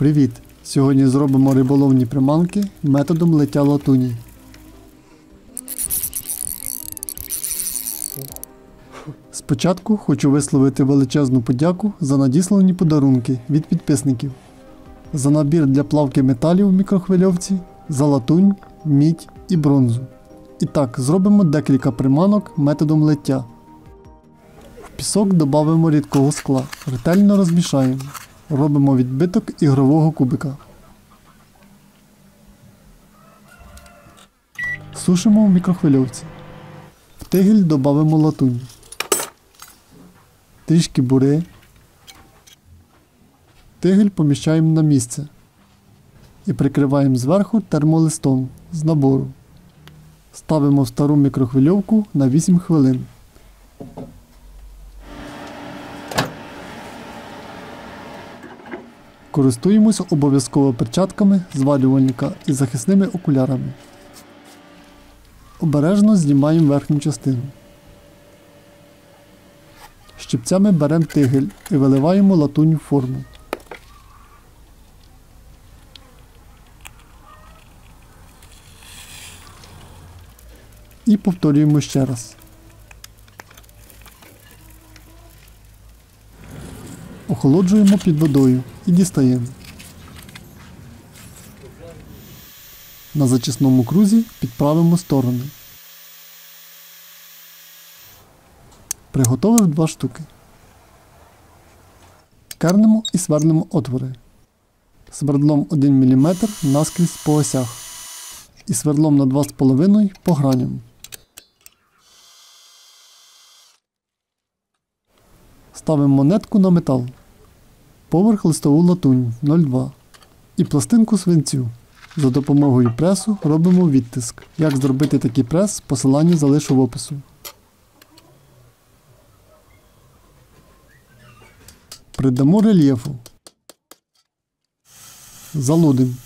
Привіт! Сьогодні зробимо риболовні приманки методом лиття латуні. Спочатку хочу висловити величезну подяку за надіслані подарунки від підписників, за набір для плавки металів в мікрохвильовці, за латунь, мідь і бронзу. І так, зробимо декілька приманок методом лиття. В пісок додамо рідкого скла, ретельно розмішаємо. Робимо відбиток ігрового кубика. Сушимо в мікрохвильовці. В тигель додамо латунь. Трішки бури. Тигель поміщаємо на місце. І прикриваємо зверху термолистом з набору. Ставимо в стару мікрохвильовку на 8 хвилин. Користуємося обов'язково перчатками звалювальника і захисними окулярами. Обережно знімаємо верхню частину. Щипцями беремо тигель і виливаємо латунь в форму. І повторюємо ще раз. Охолоджуємо під водою і дістаємо. На зачисному крузі підправимо сторони. Приготовив два штуки. Кернемо і свернемо отвори. Свердлом 1 мм наскрізь по осях. І свердлом на 2,5 по граням. Ставимо монетку на метал. Поверх листову латунь 0,2 і пластинку свинцю. За допомогою пресу робимо відтиск. Як зробити такий прес, посилання залишу в опису. Придамо рельєфу. Залудим.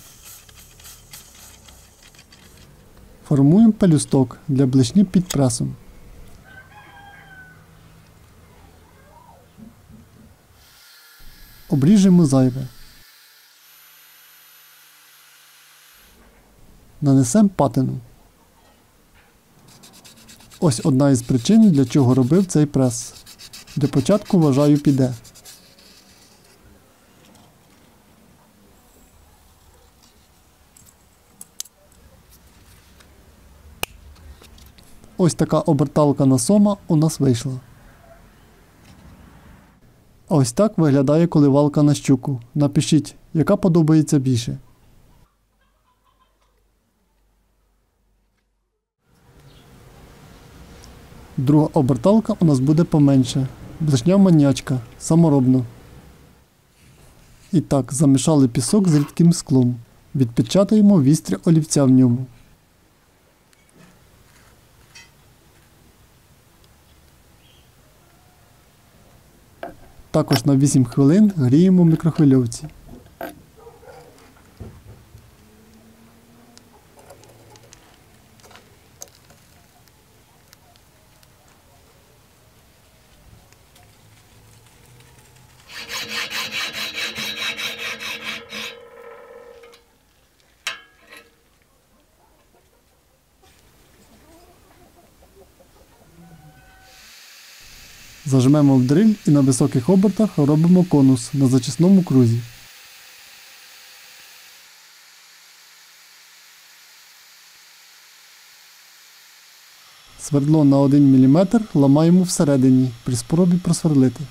Формуємо пелюсток для блишні під пресом. Обріжемо зайве. Нанесемо патину. Ось одна із причин, для чого робив цей прес. Для початку вважаю піде. Ось така оберталка на сома у нас вийшла. Ось так виглядає коливалка на щуку. Напишіть, яка подобається більше. Друга оберталка у нас буде поменше. Блишня манячка, саморобно. І так, замішали пісок з рідким склом. Відпечатаємо вістря олівця в ньому. Також на 8 хвилин гріємо в мікрохвильовці. Зажмемо в дриль і на високих обертах робимо конус на зачисному крузі. Свердло на 1 мм ламаємо всередині при спробі просверлити.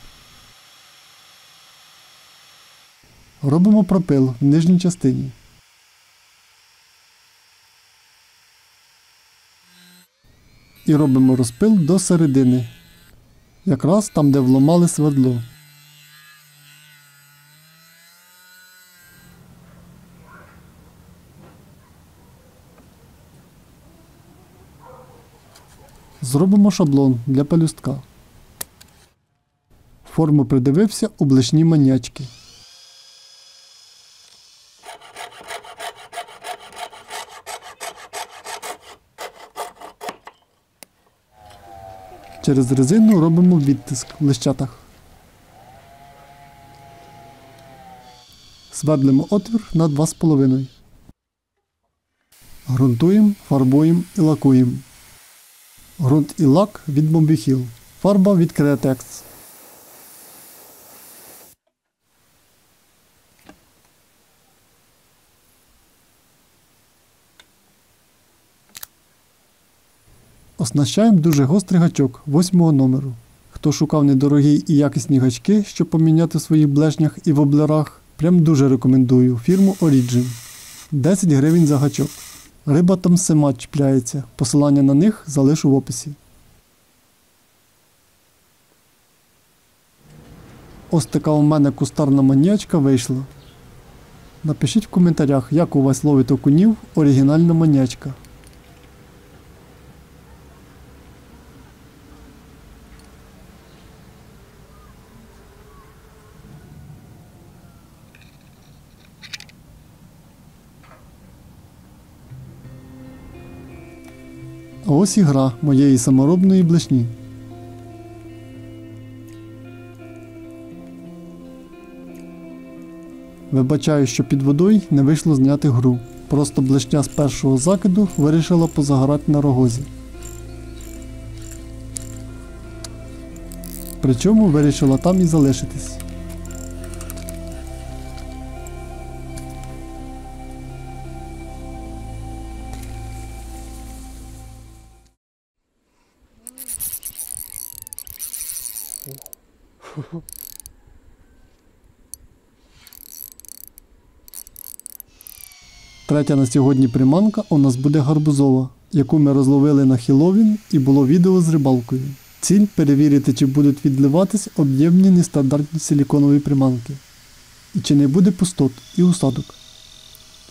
Робимо пропил в нижній частині. І робимо розпил до середини якраз там, де вломали свердло. Зробимо шаблон для пелюстка. Форму придивився у блишні манячки. Через резину робимо відтиск в лищатах. Свердлимо отвір на 2,5. Грунтуємо, фарбуємо і лакуємо. Грунт і лак від Бомбіхіл. Фарба від Createx. Оснащаємо дуже гострий гачок 8 номеру. Хто шукав недорогі і якісні гачки, щоб поміняти в своїх блешнях і воблерах, прям дуже рекомендую фірму Origin. 10 гривень за гачок. Риба там сама чіпляється. Посилання на них залишу в описі. Ось така у мене кустарна маніячка вийшла. Напишіть в коментарях, як у вас ловить окунів оригінальна манячка. Ось і гра моєї саморобної блешні. Вибачаю, що під водою не вийшло зняти гру. Просто блешня з першого закиду вирішила позагорати на рогозі. Причому вирішила там і залишитись. Третя на сьогодні приманка у нас буде гарбузова, яку ми розловили на Хіловін і було відео з рибалкою. Ціль перевірити, чи будуть відливатись об'ємні нестандартні силіконові приманки. І чи не буде пустот і усадок.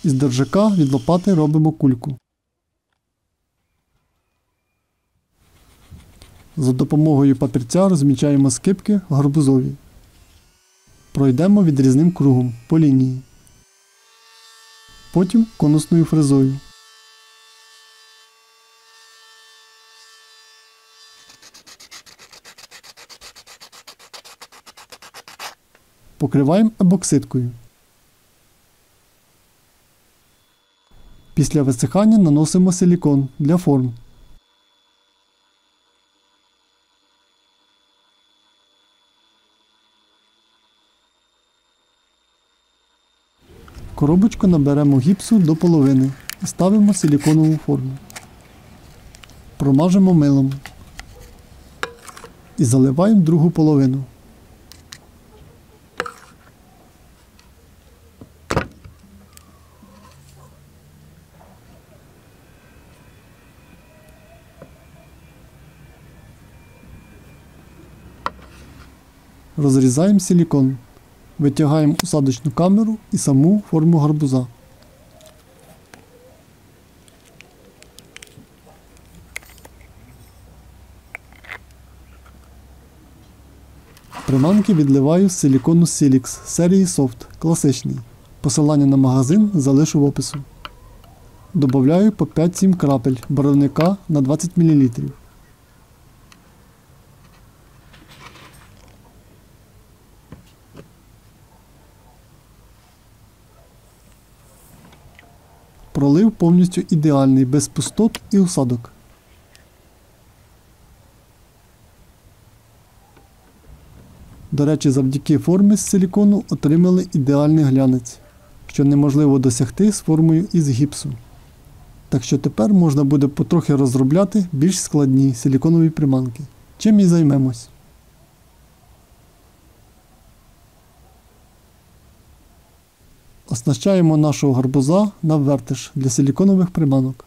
Із держака від лопати робимо кульку. За допомогою папірця розмічаємо скипки гарбузові. Пройдемо відрізним кругом по лінії. Потім конусною фрезою. Покриваємо ебоксидкою. Після висихання наносимо силікон для форм. Коробочку наберемо гіпсу до половини і ставимо силіконову форму. Промажемо милом і заливаємо другу половину. Розрізаємо силікон. Витягаємо усадочну камеру і саму форму гарбуза. Приманки відливаю з силікону Silix серії Soft класичний. Посилання на магазин залишу в опису. Добавляю по 5-7 крапель барвника на 20 мл. Пролив повністю ідеальний, без пустот і усадок. До речі, завдяки формі з силікону отримали ідеальний глянець, що неможливо досягти з формою із гіпсу. Так що тепер можна буде потрохи розробляти більш складні силіконові приманки. Чим і займемось. Оснащаємо нашого гарбуза на вертиш для силіконових приманок.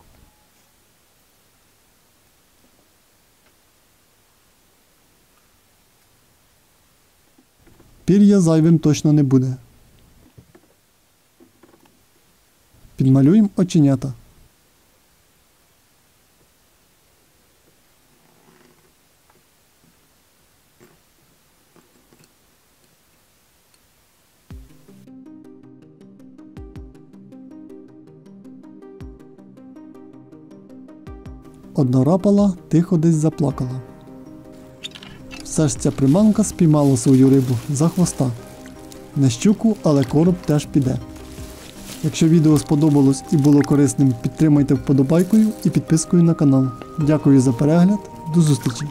Пір'я зайвим точно не буде. Підмалюємо оченята. Одна рапала тихо десь заплакала. Все ж ця приманка спіймала свою рибу за хвоста. Не щуку, але короб теж піде. Якщо відео сподобалось і було корисним, підтримайте вподобайкою і підпискою на канал. Дякую за перегляд. До зустрічі!